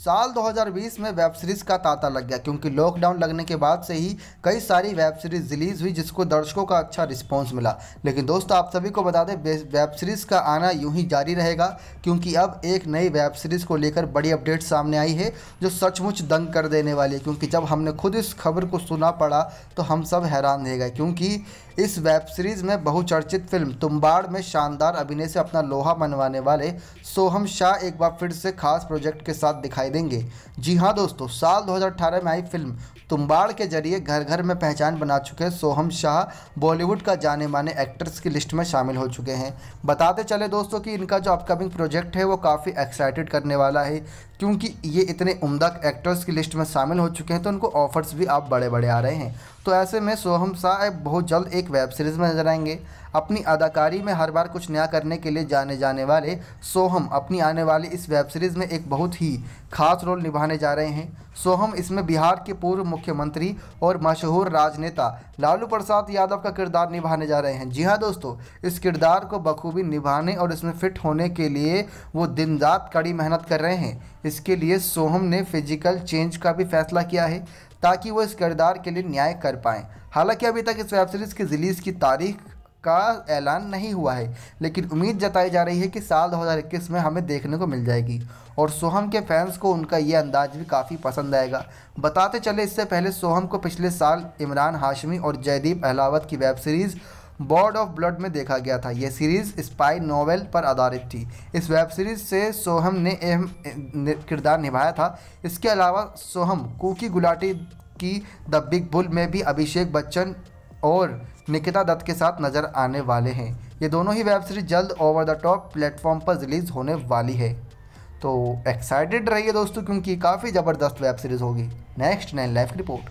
साल 2020 में web series का तांता लग गया, क्योंकि लॉकडाउन लगने के बाद से ही कई सारी वेब सीरीज़ रिलीज़ हुई जिसको दर्शकों का अच्छा रिस्पांस मिला। लेकिन दोस्तों, आप सभी को बता दें वेब सीरीज़ का आना यूँ ही जारी रहेगा, क्योंकि अब एक नई वेब सीरीज़ को लेकर बड़ी अपडेट सामने आई है, जो सचमुच दंग कर देने वाली है, क्योंकि जब हमने खुद इस खबर को सुना पड़ा तो हम सब हैरान रह गए, क्योंकि इस वेब सीरीज़ में बहुचर्चित फ़िल्म तुम्बाड़ में शानदार अभिनय से अपना लोहा मनवाने वाले सोहम शाह एक बार फिर से खास प्रोजेक्ट के साथ दिखाई देंगे। जी हाँ दोस्तों, साल 2018 में आई फ़िल्म तुम्बाड़ के ज़रिए घर घर में पहचान बना चुके सोहम शाह बॉलीवुड का जाने माने एक्टर्स की लिस्ट में शामिल हो चुके हैं। बताते चले दोस्तों कि इनका जो अपकमिंग प्रोजेक्ट है, वो काफ़ी एक्साइटेड करने वाला है। क्योंकि ये इतने उम्दा एक्टर्स की लिस्ट में शामिल हो चुके हैं तो उनको ऑफर्स भी आप बड़े बड़े आ रहे हैं। तो ऐसे में सोहम शाह बहुत जल्द एक वेब सीरीज़ में नज़र आएँगे। अपनी अदाकारी में हर बार कुछ नया करने के लिए जाने जाने वाले सोहम अपनी आने वाली इस वेब सीरीज़ में एक बहुत ही खास रोल निभाने जा रहे हैं। सोहम इसमें बिहार के पूर्व मुख्यमंत्री और मशहूर राजनेता लालू प्रसाद यादव का किरदार निभाने जा रहे हैं। जी हाँ दोस्तों, इस किरदार को बखूबी निभाने और इसमें फिट होने के लिए वो दिन रात कड़ी मेहनत कर रहे हैं। इसके लिए सोहम ने फ़िज़िकल चेंज का भी फैसला किया है ताकि वो इस किरदार के लिए न्याय कर पाएँ। हालाँकि अभी तक इस वेब सीरीज़ की रिलीज़ की तारीख का ऐलान नहीं हुआ है, लेकिन उम्मीद जताई जा रही है कि साल 2021 में हमें देखने को मिल जाएगी, और सोहम के फैंस को उनका ये अंदाज भी काफ़ी पसंद आएगा। बताते चले, इससे पहले सोहम को पिछले साल इमरान हाशमी और जयदीप अहलावत की web series bard of blood में देखा गया था। यह सीरीज़ स्पाई नोवेल पर आधारित थी। इस वेब सीरीज़ से सोहम ने अहम किरदार निभाया था। इसके अलावा सोहम, कुकी गुलाटी की द बिग बुल में भी अभिषेक बच्चन और निकिता दत्त के साथ नज़र आने वाले हैं। ये दोनों ही वेब सीरीज़ जल्द ओवर द टॉप प्लेटफॉर्म पर रिलीज़ होने वाली है। तो एक्साइटेड रहिए दोस्तों, क्योंकि काफ़ी ज़बरदस्त वेब सीरीज़ होगी। Next nine life report.